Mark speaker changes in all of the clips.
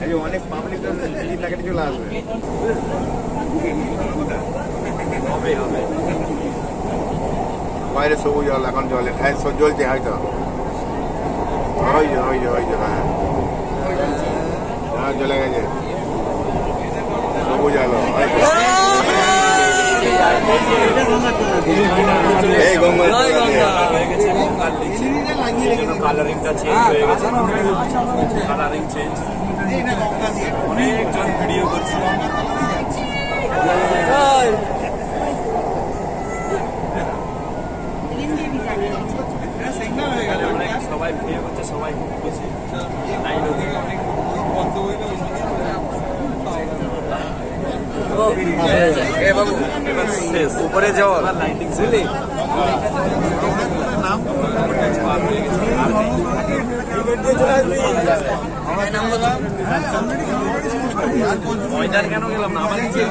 Speaker 1: অনেক অনেক public ticket চলে আসবে। হবে হবে। বাইরে সবুজ জল, এখন জলে। হ্যাঁ জ্বলছে, হয়তো। ওই যে ওই যে ওই হ্যাঁ। হ্যাঁ জ্বলে গেছে। এই গঙ্গা
Speaker 2: কালারিংটা চেঞ্জ হয়ে গেছে কালারিং চেঞ্জ অনেকজন ভিডিও সবাই ভিডিও করছে সবাই খুশি শেষ। উপরে যাও। লাইটিং বুঝলি? ময়দান কেন গেলাম না? আবার নিচে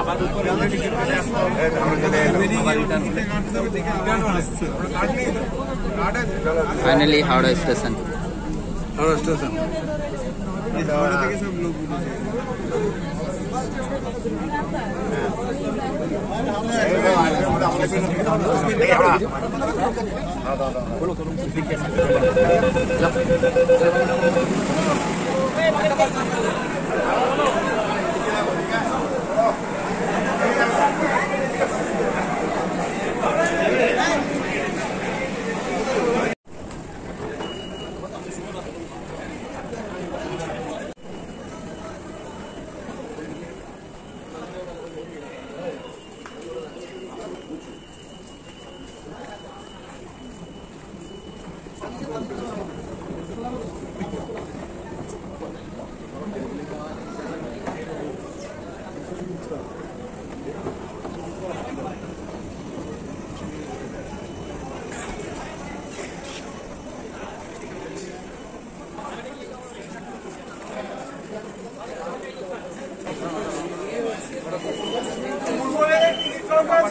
Speaker 2: আবার উপরে টিকিট কেটে আসতে হবে আবার return Thank you.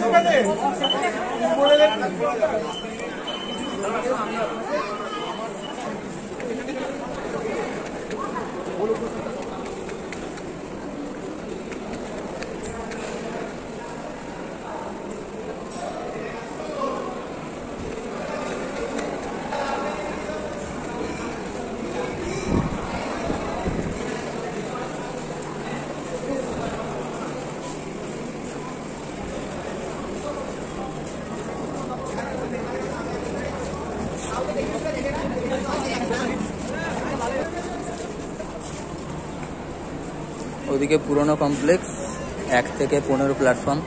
Speaker 3: Finally Howrah ওদিকে পুরনো কমপ্লেক্স এক থেকে পনেরো প্ল্যাটফর্ম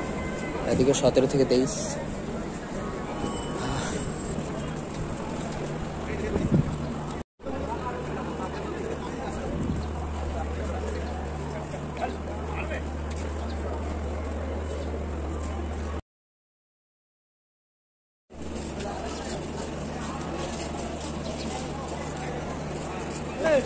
Speaker 3: এদিকে সতেরো থেকে তেইশ।
Speaker 4: Hey,